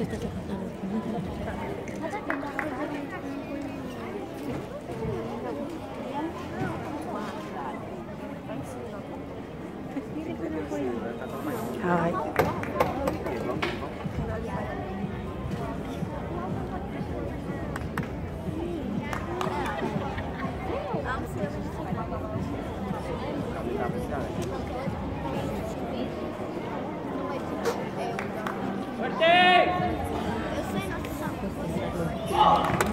Hi. Thank you. 了。